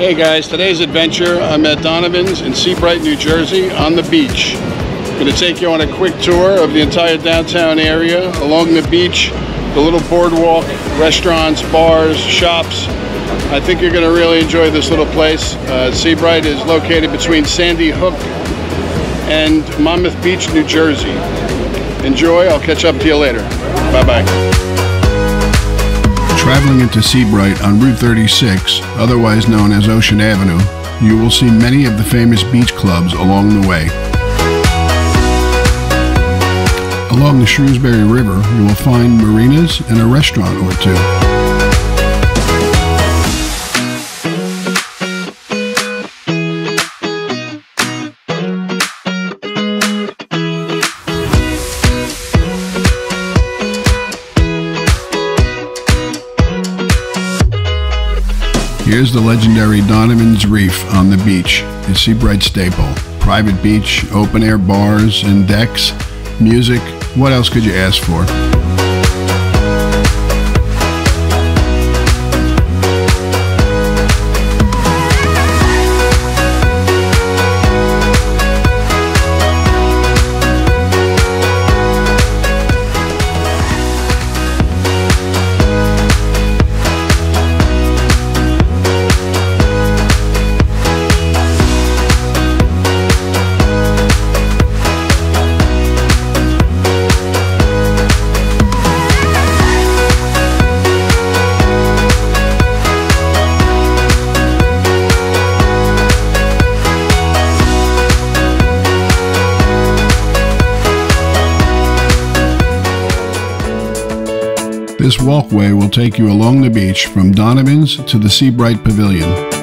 Hey guys, today's adventure, I'm at Donovan's in Sea Bright, New Jersey on the beach. I'm going to take you on a quick tour of the entire downtown area, along the beach, the little boardwalk, restaurants, bars, shops. I think you're going to really enjoy this little place. Uh, Sea Bright is located between Sandy Hook and Monmouth Beach, New Jersey. Enjoy, I'll catch up to you later. Bye-bye. Traveling into Sea Bright on Route 36, otherwise known as Ocean Avenue, you will see many of the famous beach clubs along the way. Along the Shrewsbury River, you will find marinas and a restaurant or two. Here's the legendary Donovan's Reef on the beach, a Sea Bright staple. Private beach, open air bars and decks, music. What else could you ask for? This walkway will take you along the beach from Donovan's to the Sea Bright Pavilion.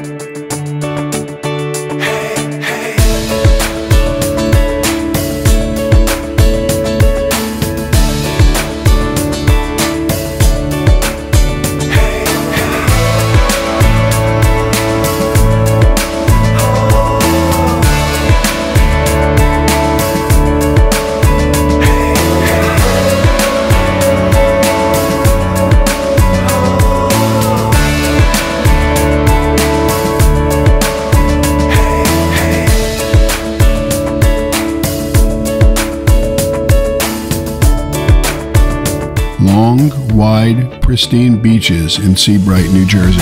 Wide, pristine beaches in Sea Bright, New Jersey.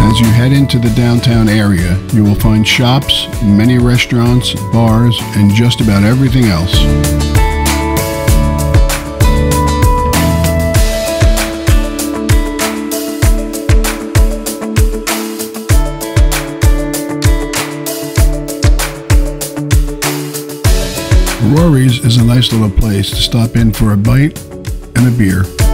As you head into the downtown area, you will find shops, many restaurants, bars, and just about everything else. Nice little place to stop in for a bite and a beer.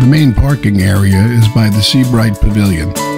The main parking area is by the Sea Bright Pavilion.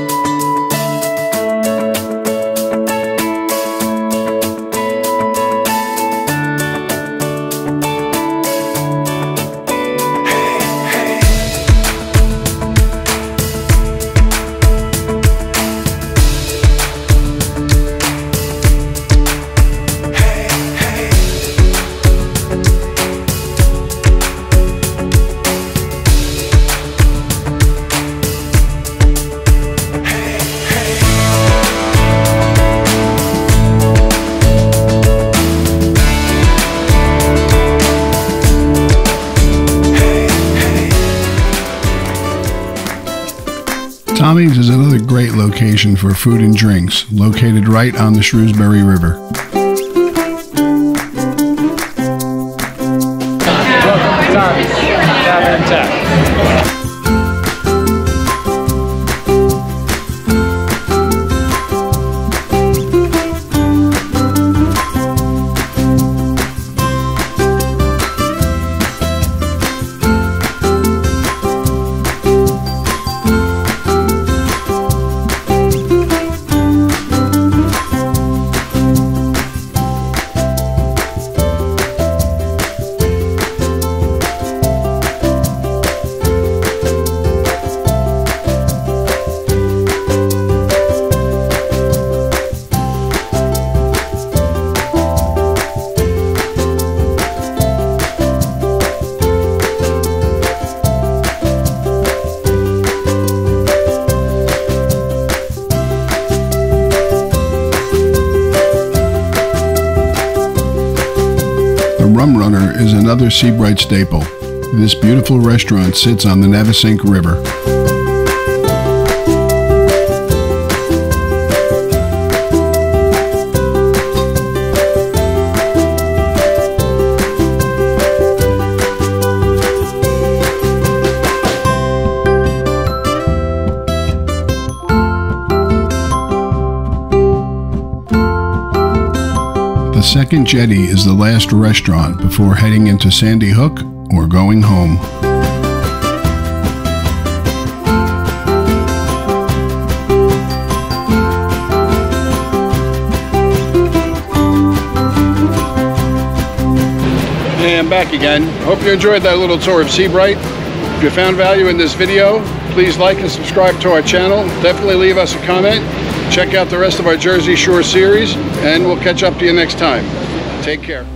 Tommy's is another great location for food and drinks, located right on the Shrewsbury River. Welcome to Tommy's Tavern Tap. Rum Runner is another Sea Bright staple. This beautiful restaurant sits on the Navesink River. The second jetty is the last restaurant before heading into Sandy Hook or going home. And back again. Hope you enjoyed that little tour of Sea Bright. If you found value in this video, please like and subscribe to our channel. Definitely leave us a comment. Check out the rest of our Jersey Shore series, and we'll catch up to you next time. Take care.